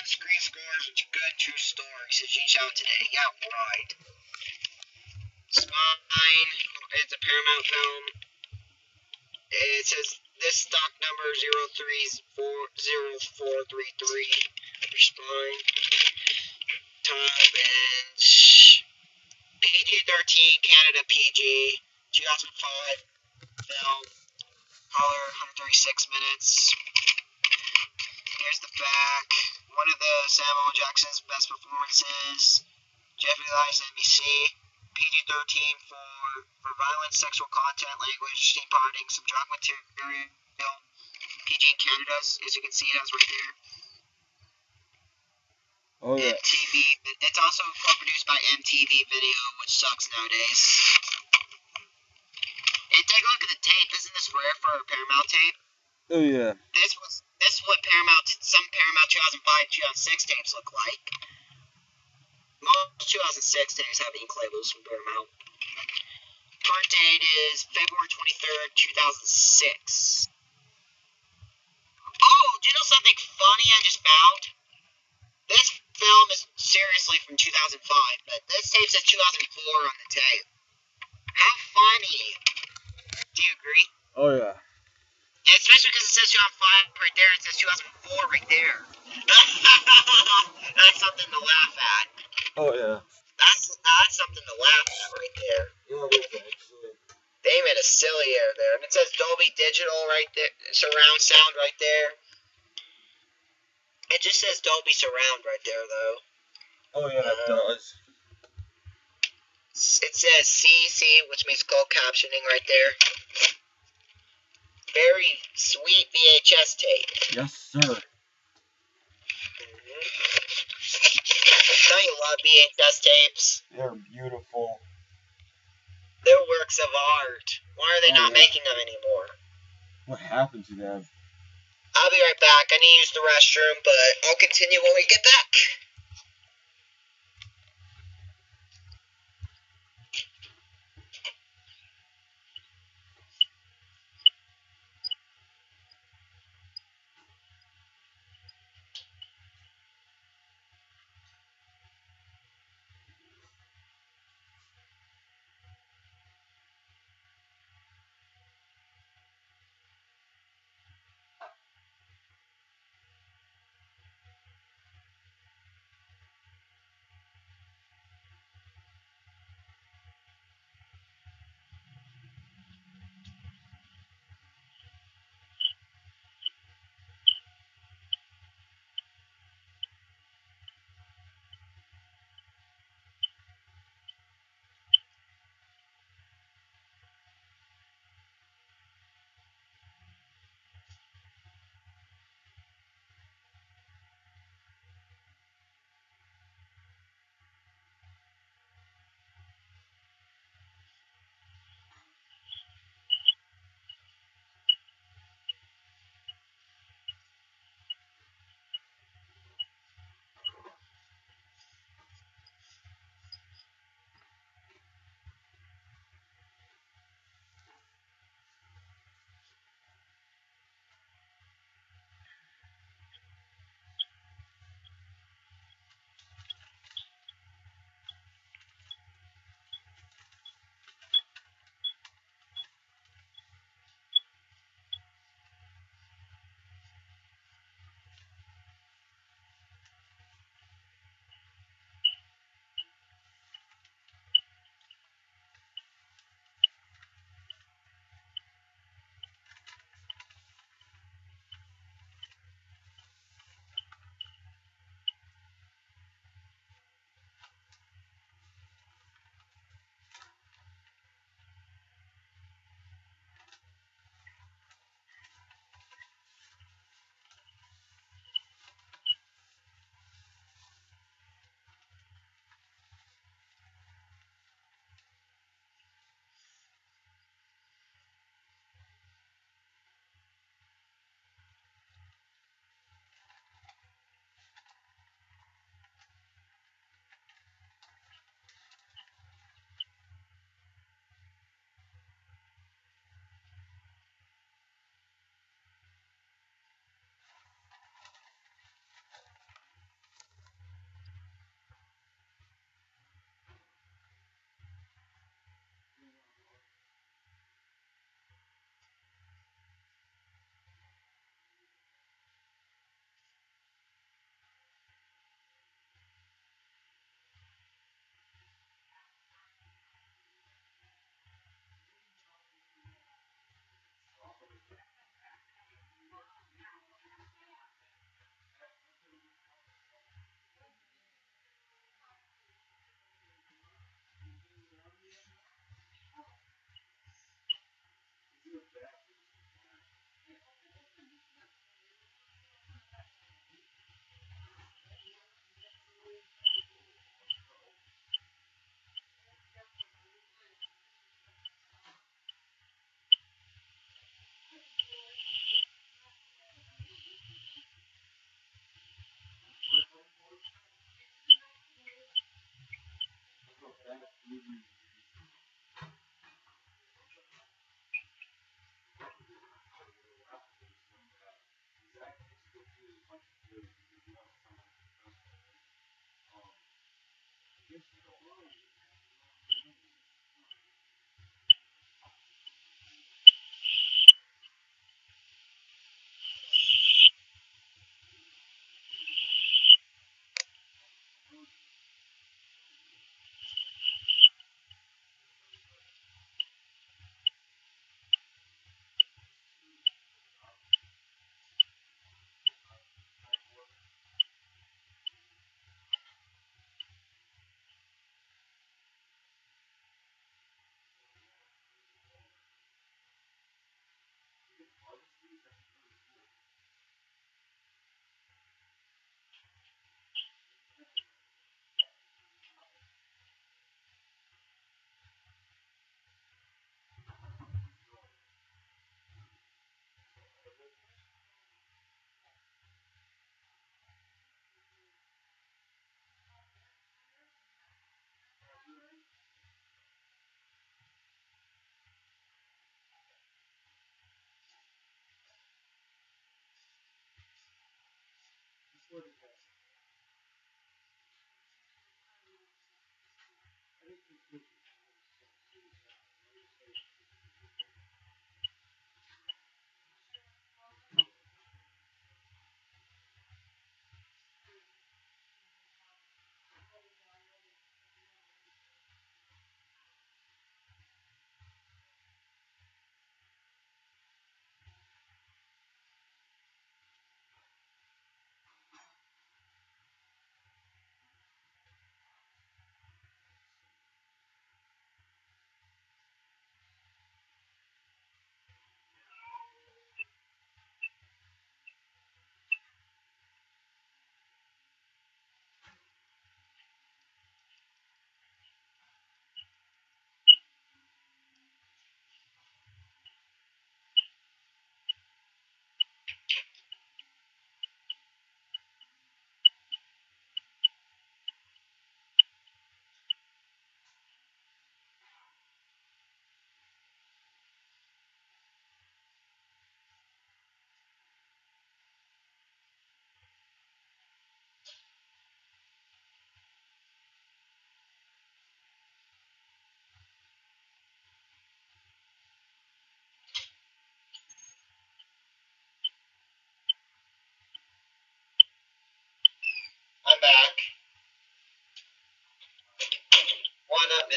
had screen scores, which are good true stories. So Gene out today. Yeah, right. Spine. It's a Paramount film. It says this stock number 030433 for Spine. Time and PG 13 Canada PG 2005 film. Color 136 minutes. Here's the back. One of the Samuel Jackson's best performances. Jeffrey Lyons, NBC. PG-13 for for violence, sexual content, language, teen parting, some drug material. PG in Canada, as you can see, it has right there. Oh yeah. MTV. It's also co-produced by MTV Video, which sucks nowadays. And take a look at the tape. Isn't this rare for a Paramount tape? Oh yeah. This was this is what Paramount some Paramount 2005 2006 tapes look like. Most 2006 tapes have ink labels from Paramount. Current date is February 23rd, 2006. Oh, do you know something funny I just found? This film is seriously from 2005, but this tape says 2004 on the tape. How funny. Do you agree? Oh yeah. Yeah, especially because it says 2005 right there, it says 2004 right there. that's something to laugh at. Oh yeah. That's that's something to laugh at right there. They made a silly error there, and it says Dolby Digital right there, surround sound right there. It just says Dolby Surround right there, though. Oh yeah, it uh, does. It says CC, which means closed captioning right there. Very sweet VHS tape. Yes, sir. Mm-hmm. Don't you love VHS tapes? They're beautiful. They're works of art. Why are they Oh, not yeah. making them anymore? What happened to them? I'll be right back. I need to use the restroom, but I'll continue when we get back.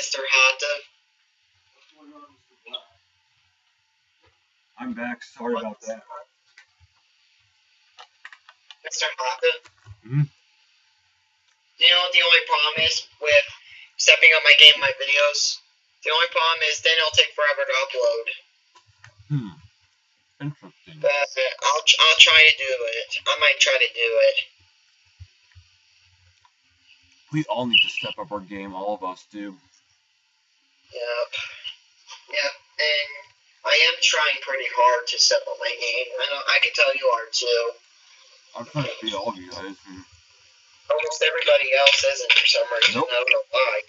Mr. Hatta? I'm back. Sorry about that. Mr. Hatta? Mhm. You know what the only problem is with stepping up my game, my videos? The only problem is then it'll take forever to upload. Hmm. Interesting. But I'll, I'll try to do it. I might try to do it. We all need to step up our game. All of us do. Yep. Yep. And I am trying pretty hard to step up my game. I know I can tell you are too. I'm trying to beat all of you guys. Almost everybody else isn't for some reason. Nope. I don't know why.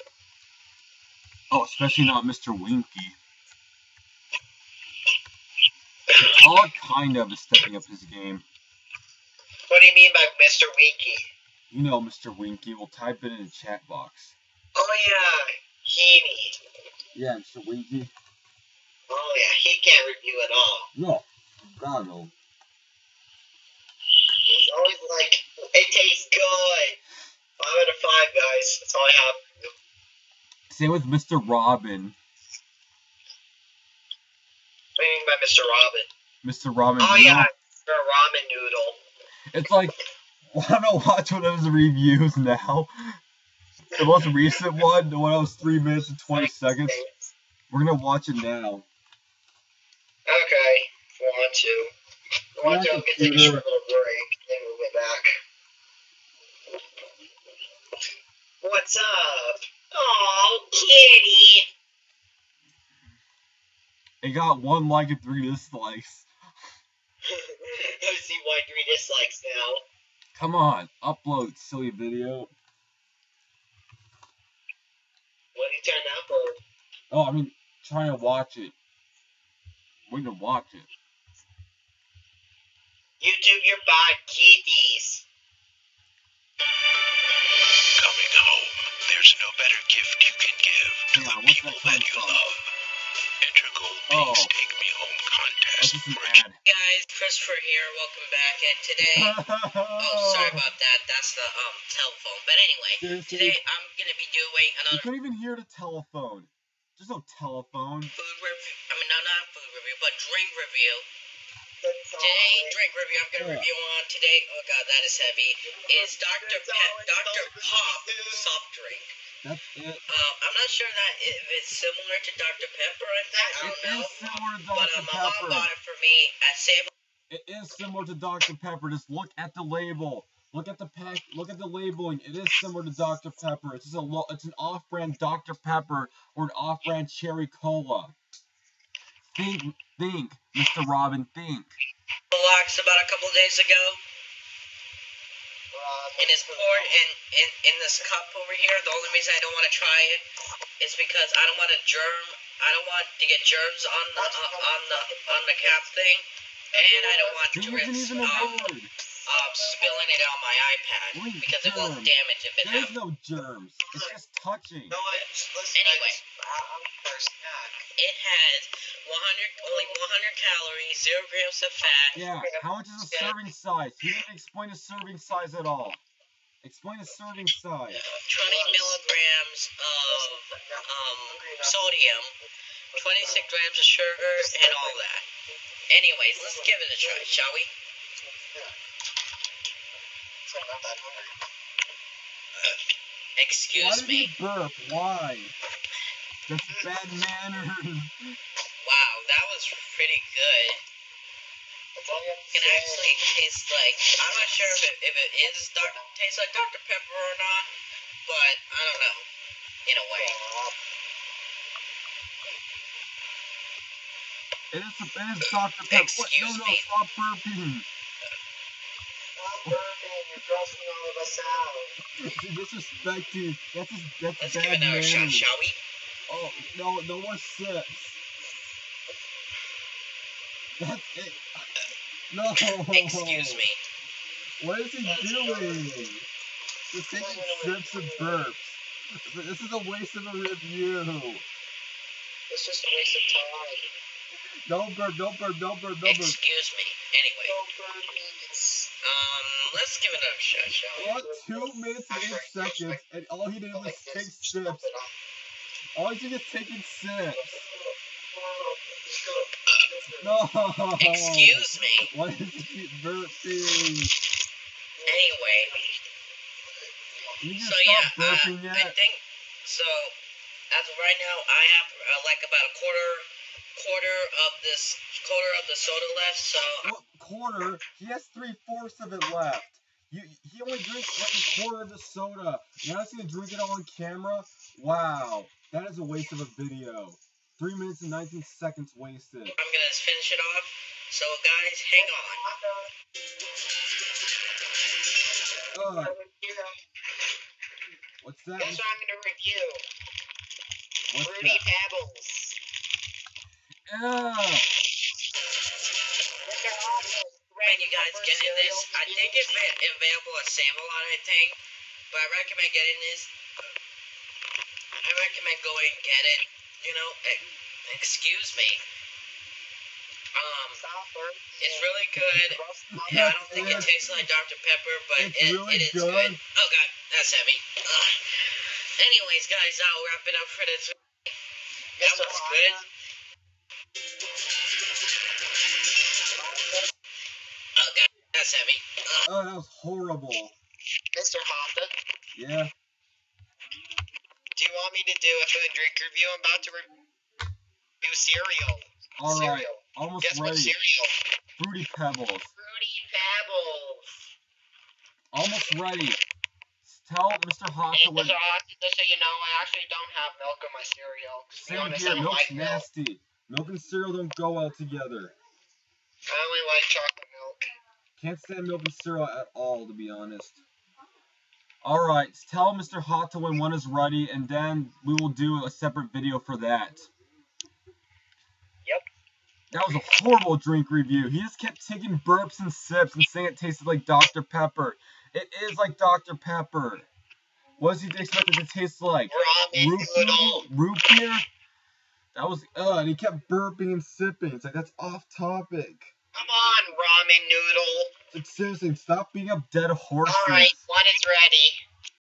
Oh, especially not Mr. Winky. Todd kind of is stepping up his game. What do you mean by Mr. Winky? You know Mr. Winky. We'll type it in the chat box. Oh yeah, Heaney. Yeah, Mr. Winky. Oh yeah, he can't review at all. No. God no. He's always like, it tastes good. Five out of five, guys. That's all I have. Same with Mr. Robin. What do you mean by Mr. Robin? Mr. Robin. Oh you yeah, know, Mr. Ramen Noodle. It's like, why not watch one of his reviews now? The most recent one, the one that was 3 minutes and 20 seconds. We're gonna watch it now. Okay, if you want to. If you want to, we can take a short little break, then we'll get back. What's up? Oh, kitty. It got one like and three dislikes. I see why three dislikes now. Come on, upload, silly video. What are you turn upward. Oh, I mean, trying to watch it. Waiting to watch it. YouTube, you're bad kitties. Coming home, there's no better gift you can give to Yeah, the people that that you song? love. Enter Gold Oh. Peaks Take Me Home contest just for ad. guys, Christopher here. Welcome back. And today, oh, sorry about that. That's the um telephone. But anyway, Seriously? today I'm gonna be doing You another couldn't even hear the telephone. There's no telephone. food review. I mean, no, not food review, but drink review. Today, drink review I'm gonna Yeah. review on today. Oh god, that is heavy. Is Dr. Pep, Dr. Pop soft drink. That's it. Uh, I'm not sure that if it's similar to Dr. Pepper. I think I don't know. is similar to But Dr. uh, my mom Pepper. bought it for me at Save It is similar to Dr. Pepper. Just look at the label. Look at the pack. Look at the labeling. It is similar to Dr. Pepper. It's just a lo- It's an off-brand Dr. Pepper or an off-brand Cherry Cola. Think, think, Mr. Robin. Think. Relax about a couple days ago. Uh, and it's poured in, in in this cup over here. The only reason I don't want to try it is because I don't want a germ. I don't want to get germs on the uh, on the on the cap thing, and I don't want to drips isn't even a um, word. Um spilling it on my iPad Wait, because it will germs. damage if it There is happens. no germs. It's just touching. No, it's, listen, Anyway. it's- I- I'm first snack. It has 100 only 100 calories, zero grams of fat. Yeah. How much is a serving size? He didn't explain the serving size at all. Explain the serving size. 20 milligrams of um, sodium, 26 grams of sugar, and all that. Anyways, let's give it a try, shall we? So I'm not that hungry. Why Excuse did me. you burp? Why? That's bad manners. Wow, that was pretty good. You have to It actually tastes like I'm not sure if it, if it is dark, tastes like Dr. Pepper or not, but I don't know. In a way. It is, it is Dr. Pepper. Excuse What? No, Excuse no, me. stop burping. Stop burping. You're grossing all of us out. You're disrespecting. That's just, that's Let's bad give it another shot, shall we? Oh, no, no more sips. That's it. No. Excuse me. What is he doing? Just taking sips and burps. This is a waste of a review. It's just a waste of time. Don't burp, don't burp, don't burp, don't burp. Excuse me. Anyway, No burpees. Um, let's give it shot, shall we? What? Two minutes and eight seconds, and all he did was like take. Sips. All he did was taking sips. No. No. Excuse me. Why does he keep burping? Anyway, you so yeah, uh, I think so. As of right now, I have uh, like about a quarter, quarter of this quarter of the soda left. So What quarter? He has three fourths of it left. You, he only drinks like a quarter of the soda. You're not gonna drink it all on camera? Wow, that is a waste of a video. Three minutes and 19 seconds wasted. I'm gonna finish it off. So guys, hang on. Ugh, what's that? Guess what I'm gonna review? What's Fruity that? Pebbles. Mr. You guys getting this. I think it's va- available at Save-A-Lot, I think. But I recommend getting this. I recommend going and get it. You know, e- excuse me. Um, it's really good. Yeah, I don't think it tastes like Dr. Pepper, but it, it is good. Oh god, that's heavy. Ugh. Anyways, guys, I'll wrap it up for this. That was good. That's heavy. Oh, that was horrible. Mr. Honda, Yeah. do you want me to do a food and drink review? I'm about to review cereal. All right. cereal. Almost Guess what cereal? Fruity Pebbles. Fruity Pebbles. Almost ready. Tell Mr. Hot Hey, let. Mr. Honda, just so you know, I actually don't have milk in my cereal. Same honest, here. Milk's like milk. nasty. Milk and cereal don't go well together. I only like chocolate milk. Can't stand milk and cereal at all, to be honest. All right, tell Mr. Hot to when one is ready, and then we will do a separate video for that. Yep. That was a horrible drink review. He just kept taking burps and sips and saying it tasted like Dr. Pepper. It is like Dr. Pepper. What does he expect it to taste like? Ramen Root noodle. beer? Root beer? That was, uh, and he kept burping and sipping. It's like, that's off topic. Come on, ramen noodle. Seriously, stop being a dead horse. Alright, one is ready.